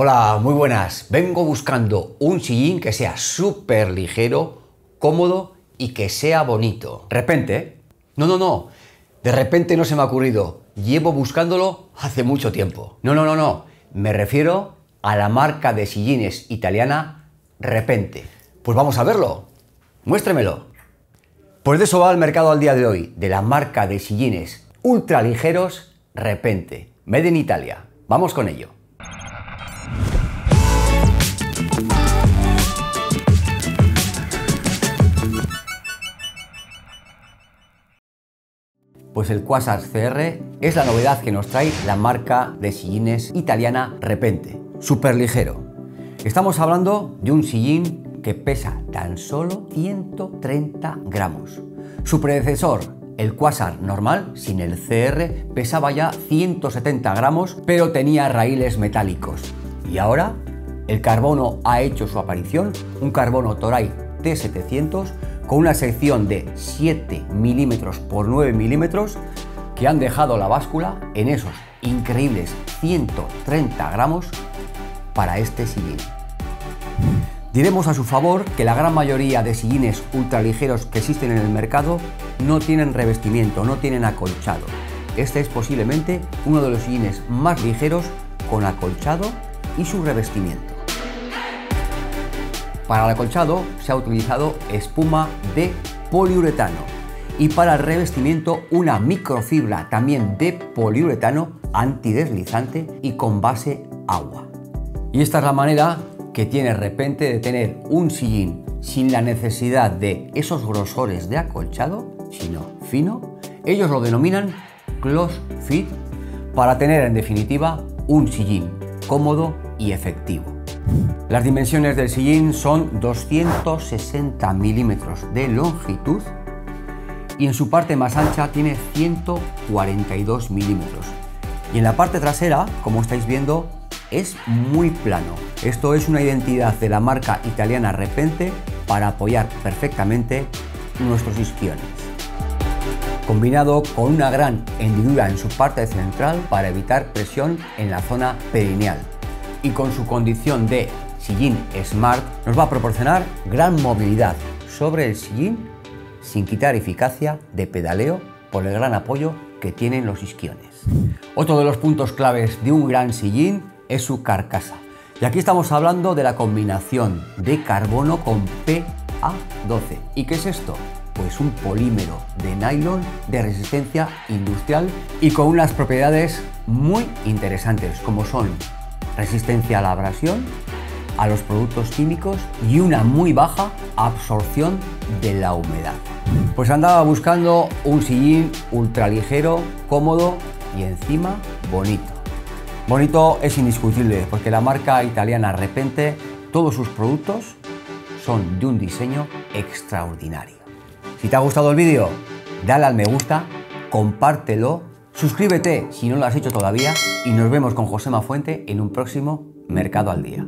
Hola, muy buenas. Vengo buscando un sillín que sea súper ligero, cómodo y que sea bonito. ¿De repente? No, no, no. De repente no se me ha ocurrido. Llevo buscándolo hace mucho tiempo. No, no, no, no. Me refiero a la marca de sillines italiana Repente. Pues vamos a verlo. Muéstremelo. Pues de eso va el mercado al día de hoy, de la marca de sillines ultra ligeros Repente. Made in Italia. Vamos con ello. Pues el Quasar CR es la novedad que nos trae la marca de sillines italiana Repente. Súper ligero. Estamos hablando de un sillín que pesa tan solo 130 gramos. Su predecesor, el Quasar normal, sin el CR, pesaba ya 170 gramos, pero tenía raíles metálicos. Y ahora, el carbono ha hecho su aparición, un carbono Toray T700 con una sección de 7 milímetros por 9 milímetros que han dejado la báscula en esos increíbles 130 gramos para este sillín. Diremos a su favor que la gran mayoría de sillines ultraligeros que existen en el mercado no tienen revestimiento, no tienen acolchado. Este es posiblemente uno de los sillines más ligeros con acolchado y su revestimiento. Para el acolchado se ha utilizado espuma de poliuretano y para el revestimiento una microfibra también de poliuretano antideslizante y con base agua. Y esta es la manera que tiene repente de tener un sillín sin la necesidad de esos grosores de acolchado, sino fino. Ellos lo denominan close fit para tener en definitiva un sillín cómodo y efectivo. Las dimensiones del sillín son 260 milímetros de longitud y en su parte más ancha tiene 142 milímetros. Y en la parte trasera, como estáis viendo, es muy plano. Esto es una identidad de la marca italiana Repente para apoyar perfectamente nuestros isquiones. Combinado con una gran hendidura en su parte central para evitar presión en la zona perineal y con su condición de sillín Smart nos va a proporcionar gran movilidad sobre el sillín sin quitar eficacia de pedaleo por el gran apoyo que tienen los isquiones. Otro de los puntos claves de un gran sillín es su carcasa. Y aquí estamos hablando de la combinación de carbono con PA12. ¿Y qué es esto? Pues un polímero de nylon de resistencia industrial y con unas propiedades muy interesantes como son resistencia a la abrasión, a los productos químicos y una muy baja absorción de la humedad. Pues andaba buscando un sillín ultraligero, cómodo y encima bonito. Bonito es indiscutible porque la marca italiana Repente, todos sus productos son de un diseño extraordinario. Si te ha gustado el vídeo, dale al me gusta, compártelo Suscríbete si no lo has hecho todavía y nos vemos con José Fuente en un próximo Mercado al Día.